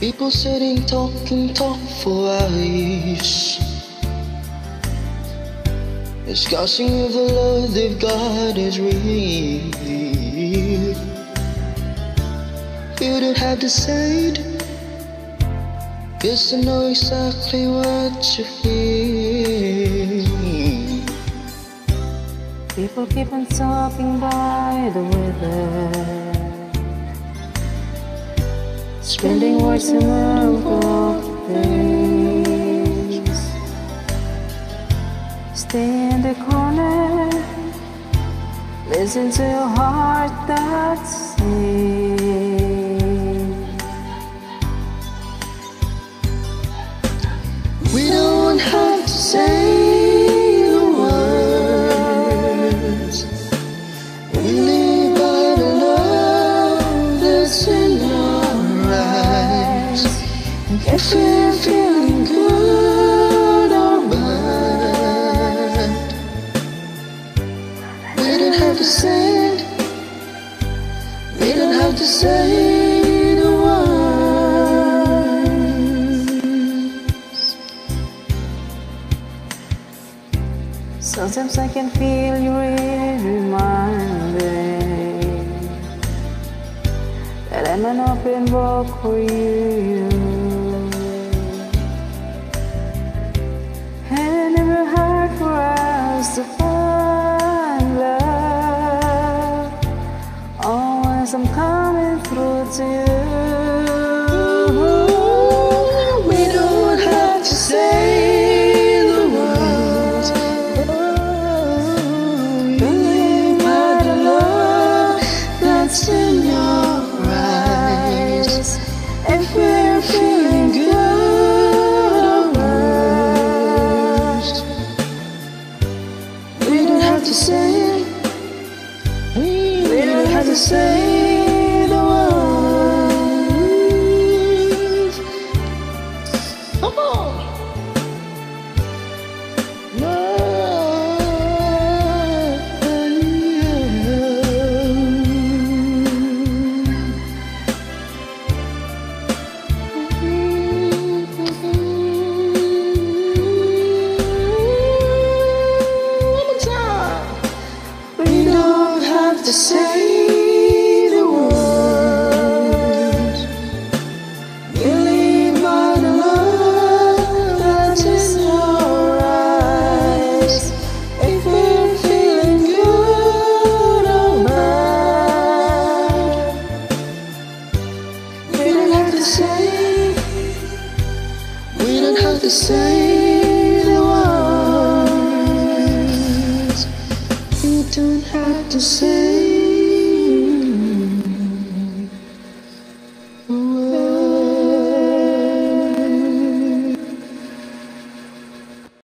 People sitting, talking, talk for hours. Discussing if the love they've got is real. You don't have to say it. Cause I know exactly what you feel. People keep on talking by the weather. Spending words in the of days. Stay in the corner. Listen to your heart that sings. Feeling good don't have to say don't have to say. Sometimes I can feel you reminding that I'm an open book for you. Say the words. Come on. Time. We don't have to say to say, we don't have to say the words. We don't have to say.